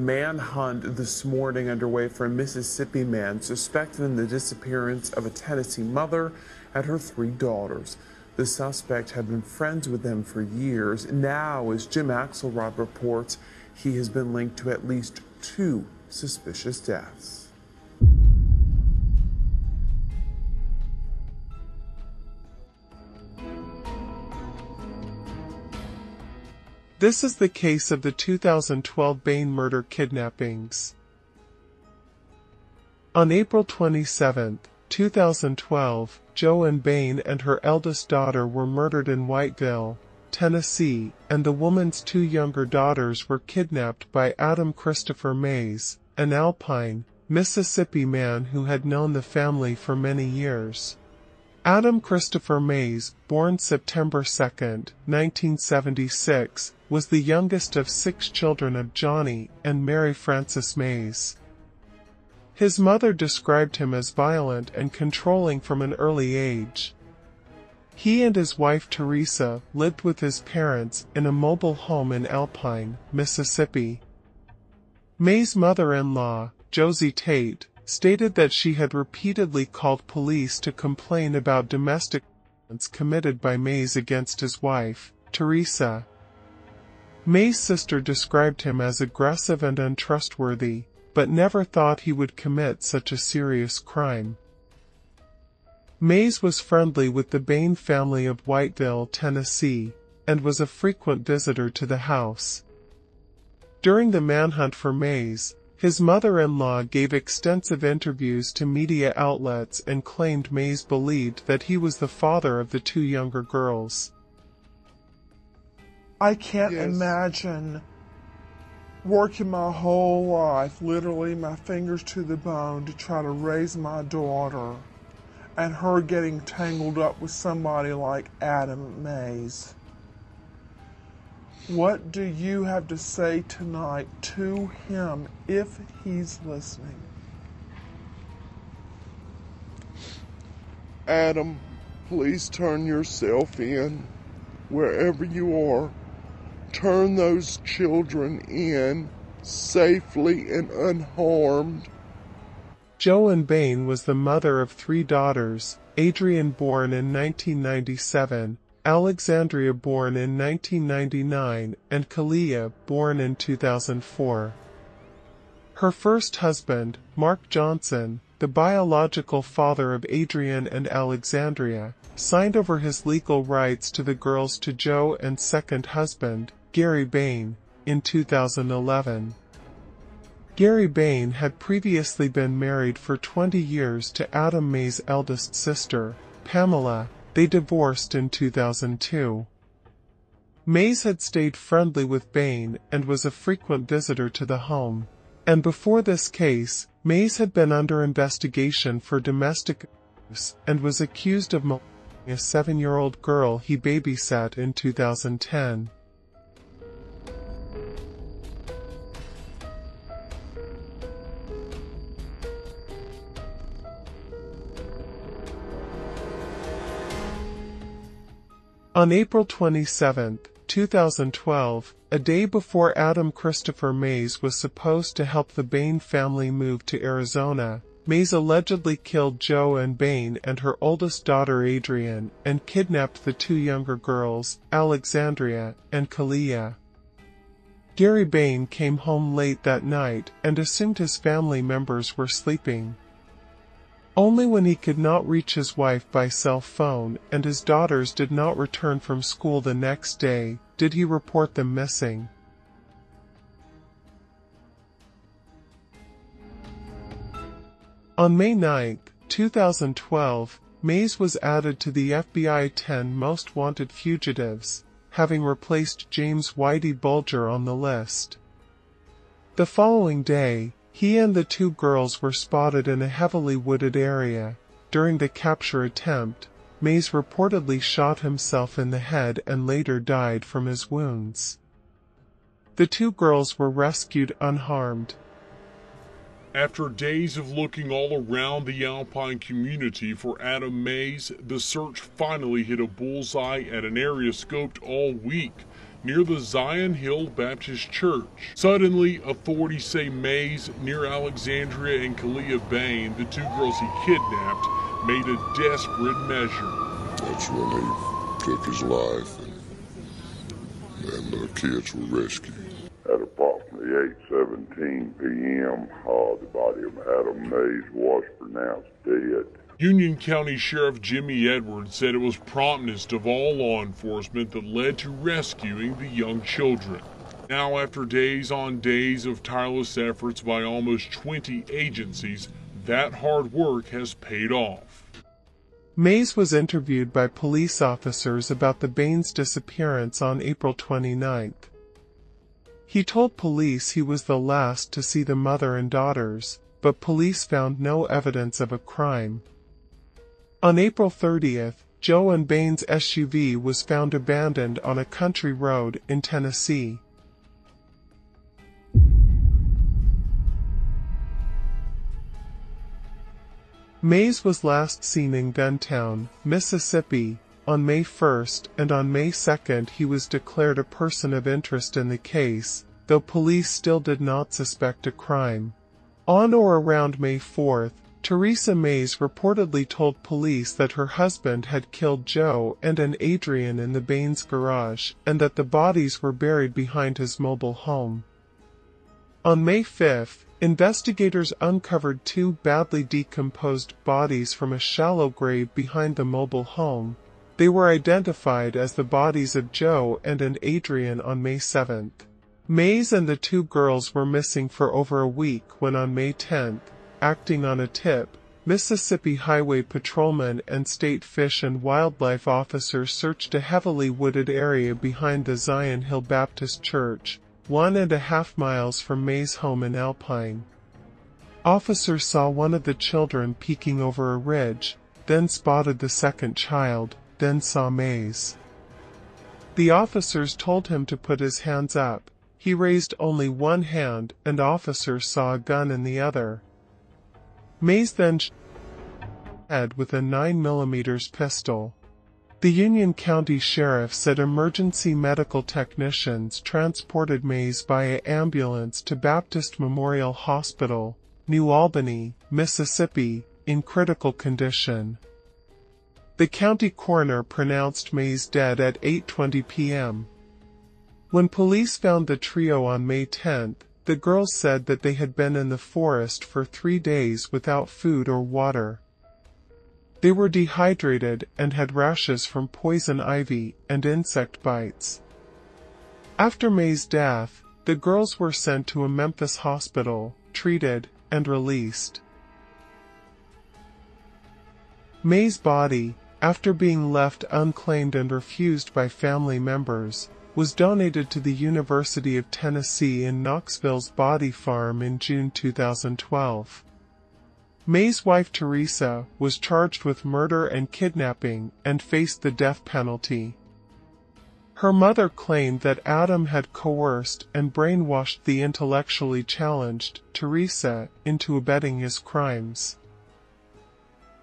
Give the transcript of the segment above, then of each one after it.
Manhunt this morning underway for a Mississippi man suspected in the disappearance of a Tennessee mother and her three daughters. The suspect had been friends with them for years. Now, as Jim Axelrod reports, he has been linked to at least two suspicious deaths. This is the case of the 2012 Bain murder kidnappings. On April 27, 2012, Jo Ann Bain and her eldest daughter were murdered in Whiteville, Tennessee, and the woman's two younger daughters were kidnapped by Adam Christopher Mays, an Alpine, Mississippi man who had known the family for many years. Adam Christopher Mays, born September 2, 1976, was the youngest of six children of Johnny and Mary Frances Mays. His mother described him as violent and controlling from an early age. He and his wife Teresa lived with his parents in a mobile home in Alpine, Mississippi. May's mother-in-law, Josie Tate, stated that she had repeatedly called police to complain about domestic violence committed by Mays against his wife, Teresa. May's sister described him as aggressive and untrustworthy, but never thought he would commit such a serious crime. Mays was friendly with the Bain family of Whiteville, Tennessee, and was a frequent visitor to the house. During the manhunt for Mays, his mother-in-law gave extensive interviews to media outlets and claimed Mays believed that he was the father of the two younger girls. I can't Yes. imagine working my whole life, literally my fingers to the bone, to try to raise my daughter and her getting tangled up with somebody like Adam Mays. What do you have to say tonight to him if he's listening? Adam, please turn yourself in wherever you are. Turn those children in safely and unharmed. Joan Bain was the mother of three daughters, Adrienne born in 1997, Alexandria born in 1999, and Kyliyah born in 2004. Her first husband, Mark Johnson, the biological father of Adrienne and Alexandria, signed over his legal rights to the girls to Joe and second husband, Gary Bain, in 2011. Gary Bain had previously been married for 20 years to Adam May's eldest sister, Pamela. They divorced in 2002. Mays had stayed friendly with Bain and was a frequent visitor to the home. And before this case, Mays had been under investigation for domestic abuse and was accused of molesting a seven-year-old girl he babysat in 2010. On April 27, 2012, a day before Adam Christopher Mays was supposed to help the Bain family move to Arizona, Mays allegedly killed Jo Ann Bain and her oldest daughter Adrienne and kidnapped the two younger girls, Alexandria and Kyliyah. Gary Bain came home late that night and assumed his family members were sleeping. Only when he could not reach his wife by cell phone and his daughters did not return from school the next day did he report them missing. On May 9, 2012, Mays was added to the FBI 10 Most Wanted Fugitives, having replaced James Whitey Bulger on the list. The following day, he and the two girls were spotted in a heavily wooded area. During the capture attempt, Mays reportedly shot himself in the head and later died from his wounds. The two girls were rescued unharmed. After days of looking all around the Alpine community for Adam Mays, the search finally hit a bullseye at an area scoped all week near the Zion Hill Baptist Church. Suddenly, authorities say Mays, near Alexandria and Kyliyah Bain, the two girls he kidnapped, made a desperate measure. That's when he took his life and, and the kids were rescued. At approximately 8.17 p.m., uh, the body of Adam Mays was pronounced dead. Union County Sheriff Jimmy Edwards said it was promptness of all law enforcement that led to rescuing the young children. Now, after days on days of tireless efforts by almost 20 agencies, that hard work has paid off. Mays was interviewed by police officers about the Baines disappearance on April 29th. He told police he was the last to see the mother and daughters, but police found no evidence of a crime. On April 30th, Jo Ann Bain's SUV was found abandoned on a country road in Tennessee. Mays was last seen in Guntown, Mississippi, on May 1st and on May 2nd he was declared a person of interest in the case, though police still did not suspect a crime. On or around May 4th, Teresa Mays reportedly told police that her husband had killed Jo Ann and Adrienne in the Baines garage and that the bodies were buried behind his mobile home. On May 5, investigators uncovered two badly decomposed bodies from a shallow grave behind the mobile home. They were identified as the bodies of Jo Ann and Adrienne on May 7. Mays and the two girls were missing for over a week when on May 10th, acting on a tip, Mississippi Highway patrolmen and state fish and wildlife officers searched a heavily wooded area behind the Zion Hill Baptist Church, one and a half miles from May's home in Alpine. Officers saw one of the children peeking over a ridge, then spotted the second child, then saw Mays. The officers told him to put his hands up. He raised only one hand and officers saw a gun in the other. Mays then head with a 9mm pistol. The Union County Sheriff said emergency medical technicians transported Mays via ambulance to Baptist Memorial Hospital, New Albany, Mississippi, in critical condition. The county coroner pronounced Mays dead at 8.20 p.m. When police found the trio on May 10th, the girls said that they had been in the forest for three days without food or water. They were dehydrated and had rashes from poison ivy and insect bites. After May's death, the girls were sent to a Memphis hospital, treated, and released. May's body, after being left unclaimed and refused by family members, was donated to the University of Tennessee in Knoxville's Body Farm in June 2012. May's wife Teresa was charged with murder and kidnapping and faced the death penalty. Her mother claimed that Adam had coerced and brainwashed the intellectually challenged Teresa into abetting his crimes.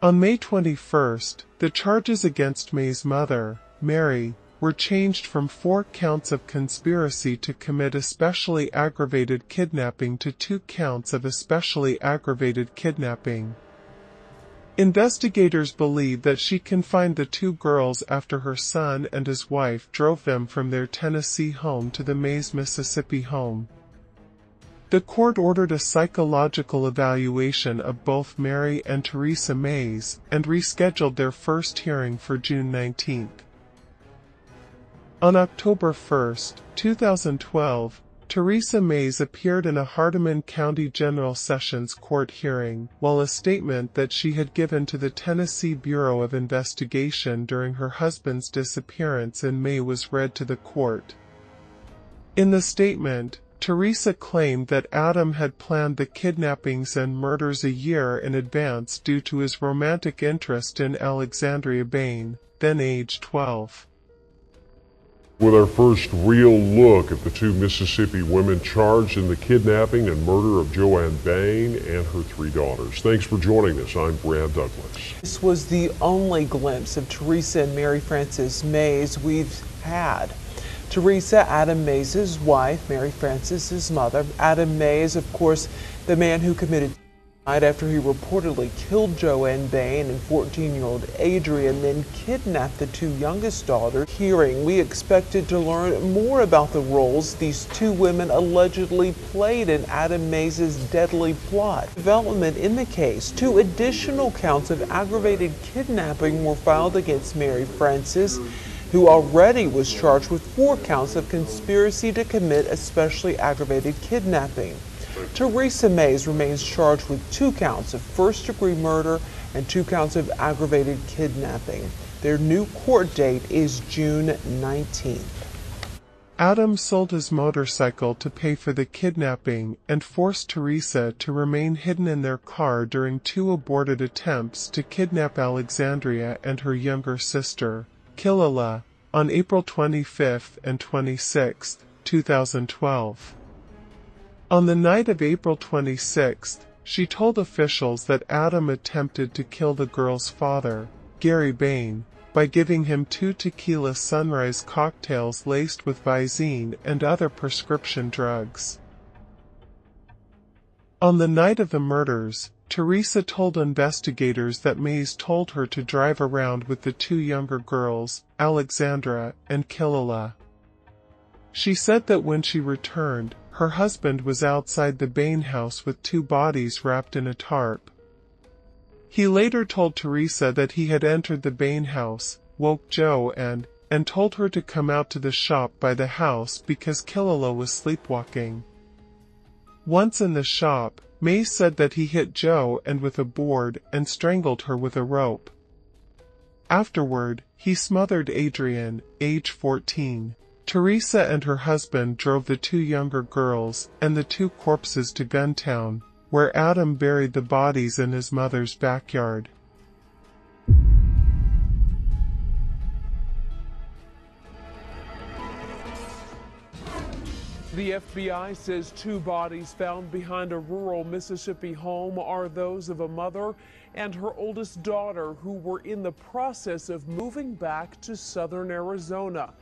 On May 21st, the charges against May's mother, Mary, were changed from four counts of conspiracy to commit especially aggravated kidnapping to two counts of especially aggravated kidnapping. Investigators believe that she confined the two girls after her son and his wife drove them from their Tennessee home to the Mays, Mississippi home. The court ordered a psychological evaluation of both Mary and Teresa Mays and rescheduled their first hearing for June 19. On October 1, 2012, Teresa Mays appeared in a Hardeman County General Sessions Court hearing, while a statement that she had given to the Tennessee Bureau of Investigation during her husband's disappearance in May was read to the court. In the statement, Teresa claimed that Adam had planned the kidnappings and murders a year in advance due to his romantic interest in Alexandria Bain, then age 12. With our first real look at the two Mississippi women charged in the kidnapping and murder of Jo Ann Bain and her three daughters. Thanks for joining us. I'm Brad Douglas. This was the only glimpse of Teresa and Mary Frances Mays we've had. Teresa, Adam Mays' wife, Mary Frances' mother. Adam Mays, of course, the man who committed after he reportedly killed Jo Ann Bain and 14-year-old Adrienne, then kidnapped the two youngest daughters. Hearing, we expected to learn more about the roles these two women allegedly played in Adam Mays' deadly plot. Development in the case, two additional counts of aggravated kidnapping were filed against Mary Frances who already was charged with four counts of conspiracy to commit especially aggravated kidnapping. Teresa Mays remains charged with two counts of first degree murder and two counts of aggravated kidnapping. Their new court date is June 19th. Adam sold his motorcycle to pay for the kidnapping and forced Teresa to remain hidden in their car during two aborted attempts to kidnap Alexandria and her younger sister, Kilala, on April 25 and 26, 2012. On the night of April 26th, she told officials that Adam attempted to kill the girl's father, Gary Bain, by giving him two tequila sunrise cocktails laced with Visine and other prescription drugs. On the night of the murders, Teresa told investigators that Mays told her to drive around with the two younger girls, Alexandra and Kilala. She said that when she returned, her husband was outside the Bain house with two bodies wrapped in a tarp. He later told Teresa that he had entered the Bain house, woke Jo Ann, and told her to come out to the shop by the house because Kilala was sleepwalking. Once in the shop, May said that he hit Jo Ann with a board and strangled her with a rope. Afterward, he smothered Adrienne, age 14. Teresa and her husband drove the two younger girls and the two corpses to Guntown, where Adam buried the bodies in his mother's backyard. The FBI says two bodies found behind a rural Mississippi home are those of a mother and her oldest daughter who were in the process of moving back to southern Arizona.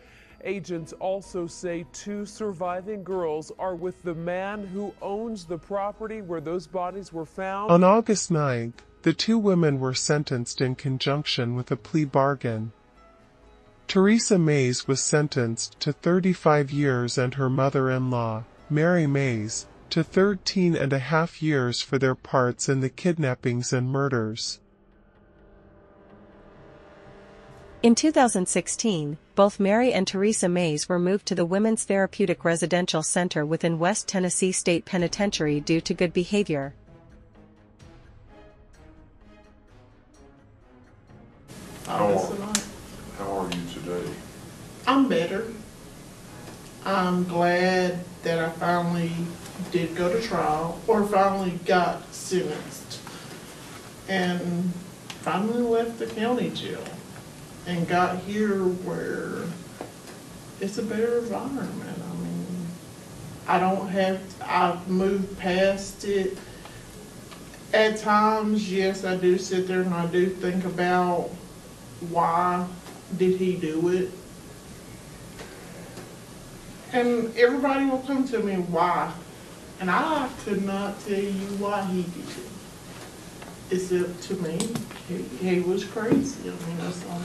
Agents also say two surviving girls are with the man who owns the property where those bodies were found. On August 9th, the two women were sentenced in conjunction with a plea bargain. Teresa Mays was sentenced to 35 years and her mother-in-law, Mary Mays, to 13 and a half years for their parts in the kidnappings and murders. In 2016, both Mary and Teresa Mays were moved to the Women's Therapeutic Residential Center within West Tennessee State Penitentiary due to good behavior. How, how are you today? I'm better. I'm glad that I finally did go to trial or finally got sentenced and finally left the county jail and got here where it's a better environment. I mean, I don't have, I've moved past it. At times, yes, I do sit there and I do think about why did he do it? And everybody will come to me, why? And I could not tell you why he did it. Except to me, he, he was crazy. I mean, that's all.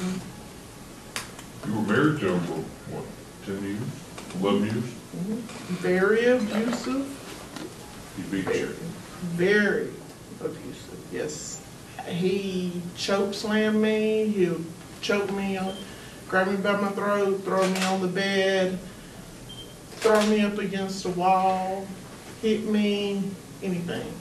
You were married to him for, what, 10 years? 11 years? Mm-hmm. Very abusive. He beat you. Very abusive, yes. He choke slammed me, He choked me, on- grab me by my throat, throw me on the bed, throw me up against the wall, hit me, anything.